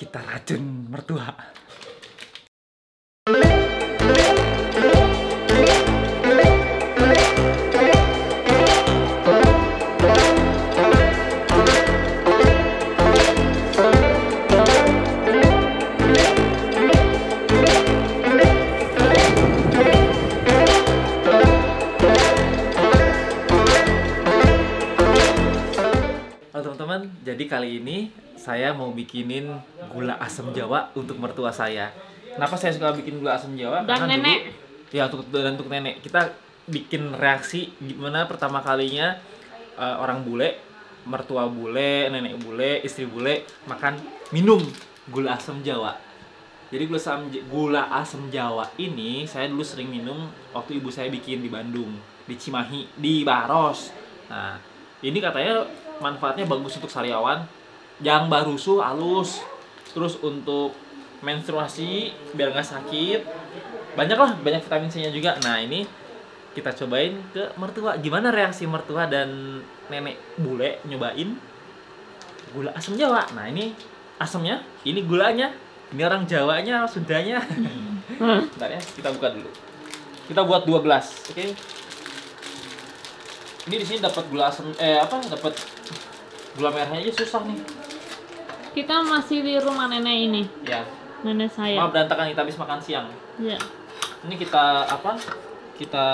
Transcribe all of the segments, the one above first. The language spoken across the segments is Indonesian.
kita racun mertua. Kali ini saya mau bikinin gula asam Jawa untuk mertua saya. Kenapa saya suka bikin gula asam Jawa? Dan Karena nenek. Dulu, ya untuk dan untuk nenek. Kita bikin reaksi gimana pertama kalinya eh, orang bule, mertua bule, nenek bule, istri bule makan minum gula asam Jawa. Jadi gula asam gula asam Jawa ini saya dulu sering minum waktu ibu saya bikin di Bandung, di Cimahi, di Baros. Nah, ini katanya manfaatnya bagus untuk sariawan yang baru rusuh halus. Terus untuk menstruasi biar nggak sakit. Banyak lah, banyak vitamin C-nya juga. Nah, ini kita cobain ke mertua. Gimana reaksi mertua dan nenek bule nyobain gula asam Jawa. Nah, ini asamnya, ini gulanya. Ini orang Jawanya, Sundanya. Bentar ya, kita buka dulu. Kita buat 12, oke? Ini di sini dapat gula asam eh apa? Dapat gula merahnya aja susah nih. Kita masih di rumah nenek ini, Ya. nenek saya. Maaf berantakan kita habis makan siang. Ya. Ini kita apa? Kita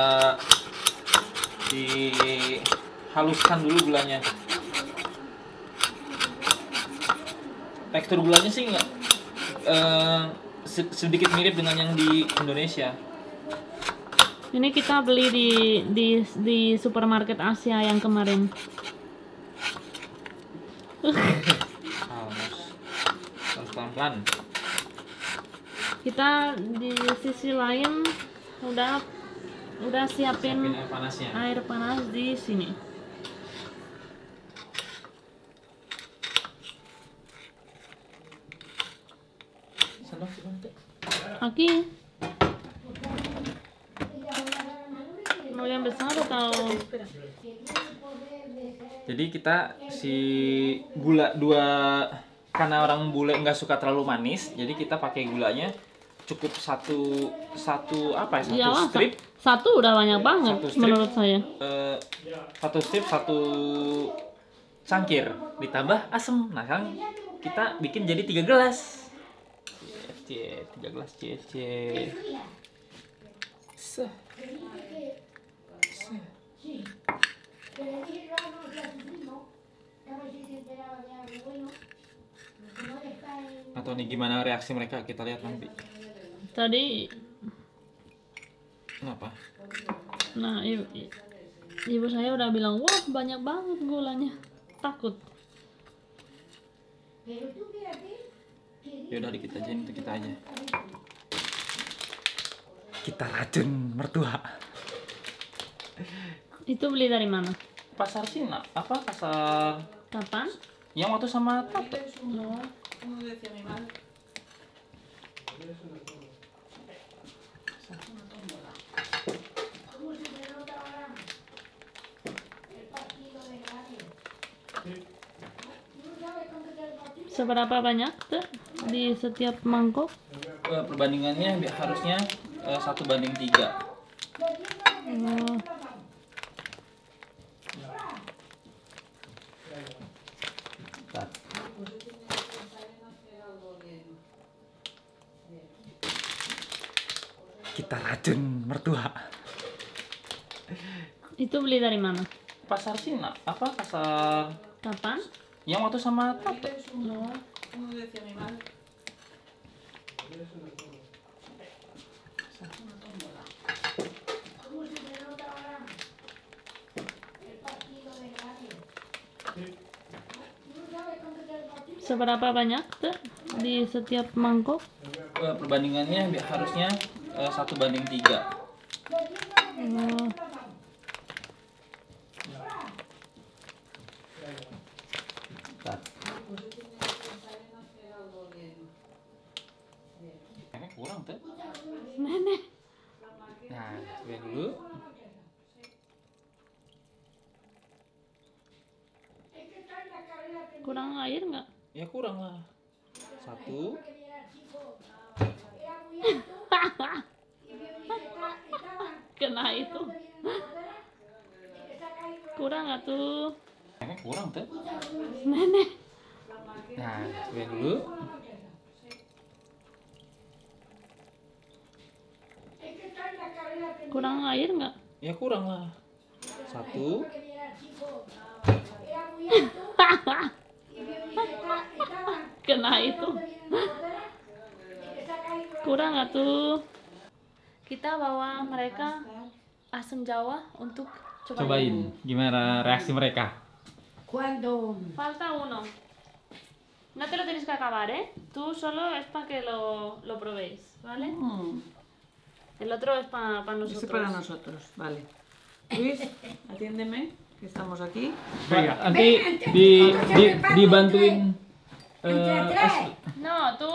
dihaluskan dulu gulanya. Tekstur gulanya sih nggak eh, se- sedikit mirip dengan yang di Indonesia. Ini kita beli di di di supermarket Asia yang kemarin. Harus pelan-pelan. Kita di sisi lain udah udah Siapin siapin air panasnya. air panas di sini. Sendok, sendok. Aki. Mau yang besar atau Jadi kita si gula dua karena orang bule nggak suka terlalu manis, jadi kita pakai gulanya cukup satu satu apa ya satu Iyalah, strip satu udah banyak banget Satu strip. menurut saya. eh, satu strip satu cangkir ditambah asem. Nah kan kita bikin jadi tiga gelas. Cie, tiga gelas cie cie. Atau nih gimana reaksi mereka kita lihat nanti. Tadi Kenapa? Nah, ibu, ibu saya udah bilang, wah banyak banget gulanya. Takut. Ya udah dikit aja itu kita aja. Kita racun mertua. Itu beli dari mana? Pasar Cina apa pasar Kapan? yang waktu sama Tato? Oh, Seberapa banyak tuh di setiap mangkok? Eh, perbandingannya harusnya eh, satu banding tiga. Oh, Kita racun mertua. itu beli dari mana? Pasar Cina apa pasar Kapan? yang waktu sama Tato? Seberapa banyak tuh di setiap mangkok? Eh, perbandingannya harusnya eh, satu banding tiga. Nenek kurang tuh. nenek. Nah, coba dulu. Kurang air nggak? Ya kurang lah. Satu. Kena itu. Kurang? Nenek kurang tuh. Nenek. Nah, cobain dulu. Kurang air nggak? Ya kurang lah. Satu. Kena itu. Nggak tuh? Kita bawa mereka asam Jawa untuk cobain. Cobain gimana reaksi mereka. Cuando Falta uno. No te lo tienes que acabar, ¿eh? Tú solo es para que lo, lo probéis, ¿vale? Mm, El otro es para nosotros. Este para nosotros, vale. Luis, atiéndeme, que estamos aquí. Venga, nanti di, di, dibantuin eh, es- No, tú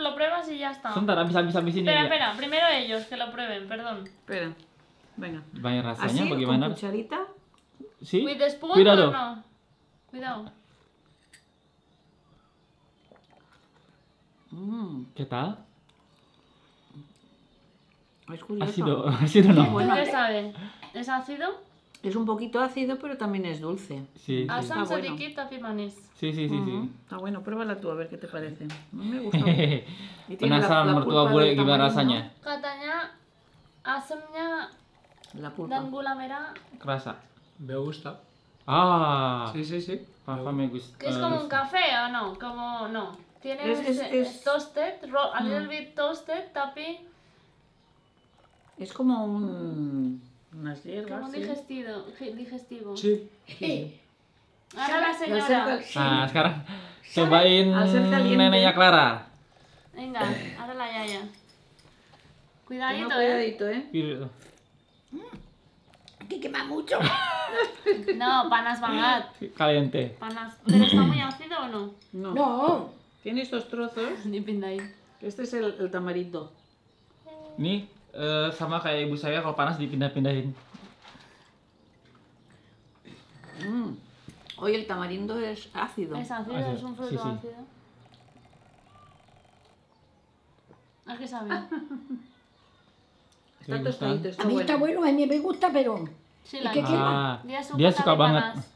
lo pruebas y ya está. sebentar habis habis habis ini Espera, espera, primero ellos que lo prueben, perdón. Espera, venga. Bayar rasanya Así, bagaimana? con cucharita. Sí. ¿With the spoon Cuidado. o no? Cuidado. Mm, ¿Qué tal? es curioso. Ácido, ácido no. Bueno, ¿Qué sabe? ¿Es ácido? Es un poquito ácido, pero también es dulce. Sí, sí. Asam está bueno. Sí, sí, sí, Mm, sí. Está bueno, pruébala tú a ver qué te parece. No me gustó. Y tiene la- la pulpa? Katanya asamnya La pulpa. dan gula merah Kerasa. Me gusta. Ah, Sí, sí, sí. Papa me gusta. que es como un café o no, como no. Tiene Es- es- es- toasted, a little bit toasted, tapi Es como un, unas como hierbas. un ¿sí? digestivo, digestivo. Sí. Ahora la Al ser señora. Nah, sekarang cobain neneknya Clara. Venga, ahora la yaya. Tenga Cuidadito, eh. cuidadito, ¿eh? Pilih. Que quema mucho. No, panas banget. Caliente. Panas. ¿Pero está muy ácido o no? No. No, Tiene estos trozos. Dipindahin. Este es el, el tamarindo. Ini eh, sama kayak ibu saya kalau panas dipindah-pindahin. Mm. Hoy el tamarindo es ácido. Es ácido, Ácido, es un fruto sí, sí. ácido. ¿A qué sabe? Está ¿Te tostadito, está a mí está bueno. a mí me gusta, pero Sí, ¿Y la qué hay. Ah, Dia suka, dia suka banget. panas.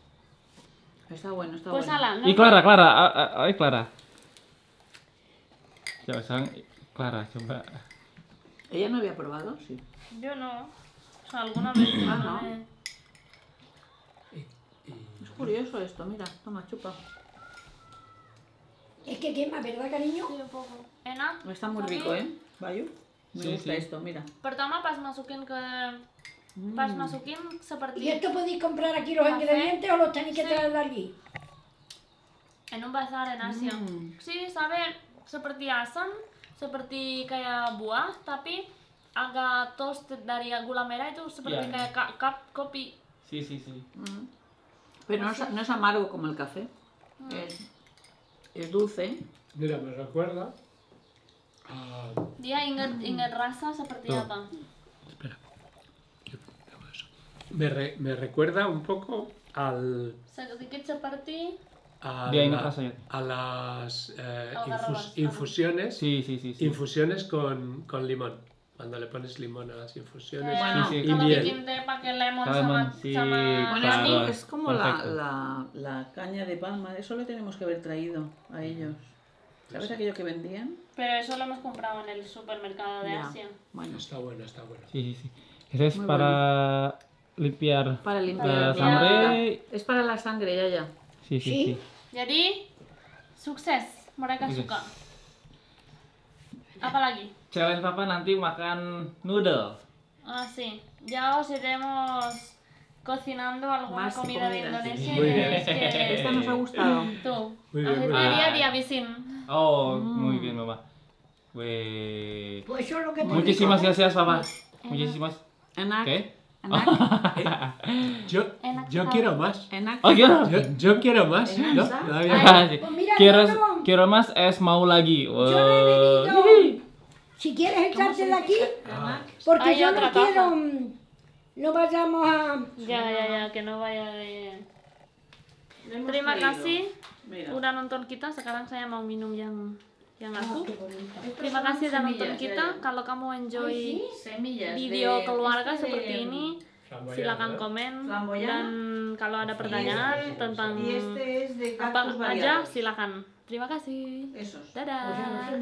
Está bueno, está Pues bueno. salah, no. Ih Clara, Clara, ah, ah, ayo Clara. Coba sekarang Clara coba. ¿Ella no había probado? Sí. Yo no. O sea, alguna vez. Ah, no, no. eh. Es curioso esto, mira, toma, chupa. es que quema, ¿verdad, cariño? Sí, un poco. Está muy rico, ¿eh? Bayu. Me Sí, gusta sí. esto, mira. Pertama pas masukin ke pas masukin ¿Y seperti esto podéis comprar aquí los Café. ingredientes o los tenéis que Sí. traer de allí? en un bazar en Asia. Mm. Sí, sabe seperti asam, seperti kayak buah, tapi agak toasted dari gula merah itu seperti Iya. kayak ka- cup kopi. Sí, sí, sí. Mm. Pero no es, no es amargo como el café. Es, es dulce. Mira, me recuerda a... Dia inget inget rasa seperti Tuh. apa? Espera. Me, re- me recuerda un poco al... Sedikit seperti A, la- a las eh, infus- infusiones Sí, sí, sí, sí. infusiones con, con limón. Cuando le pones limón a las infusiones. sí. Y miel. Bueno, Claro, es, como la, la, la caña de palma. Eso lo tenemos que haber traído a ellos. ¿Sabes aquello que vendían? Pero eso lo hemos comprado en el supermercado de Ya. Asia. Bueno, Está bueno, está bueno. Sí, sí, sí. Ese es Muy para limpiar para la limpiar. sangre. Es para la sangre, ya, ya. Sí. sí. Jadi sukses, mereka Sukses. suka. Apalagi? Challenge papa nanti makan noodle. Ah, sí. Ya os iremos cocinando alguna Más comida de. Indonesia Muy bien. que... Esta nos ha gustado. Tú. Muy bien, muy Akhirnya bien. dia dihabisin. Oh, Mm. muy bien, mamá. Pues eso es lo que te Muchísimas digo. gracias, papá. Muchísimas. Enak. ¿Qué? Enak. Yo, Enak yo quiero más. Enak. Oh, quiero. Yo, yo quiero más. ¿En ¿no? Ay. no. Pues mira, quiero, no- quiero más es mau lagi. Yo no he Wow. venido. Si quieres echarte de aquí, porque Hay yo no quiero. caja. mm, No vayamos a. Ya, ya, ya, que no vaya de... Terima kasih Mira. udah nonton kita. Sekarang saya mau minum yang yang aku. Terima kasih udah nonton Semillas, kita. ya. Kalau kamu enjoy Semillas. video de- keluarga este de- seperti ini, silakan komen dan kalau ada pertanyaan tentang apa aja silakan. Terima kasih. Dadah.